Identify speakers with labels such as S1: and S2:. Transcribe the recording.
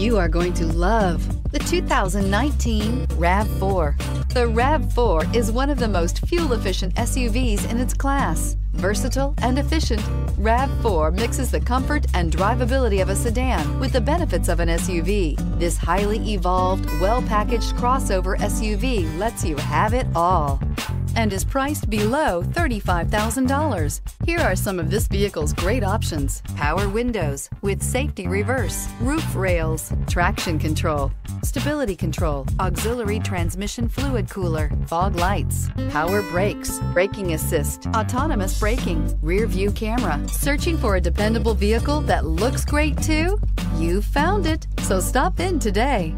S1: You are going to love the 2019 RAV4. The RAV4 is one of the most fuel-efficient SUVs in its class. Versatile and efficient, RAV4 mixes the comfort and drivability of a sedan with the benefits of an SUV. This highly evolved, well-packaged crossover SUV lets you have it all and is priced below $35,000. Here are some of this vehicle's great options. Power windows with safety reverse, roof rails, traction control, stability control, auxiliary transmission fluid cooler, fog lights, power brakes, braking assist, autonomous braking, rear view camera. Searching for a dependable vehicle that looks great too? You found it, so stop in today.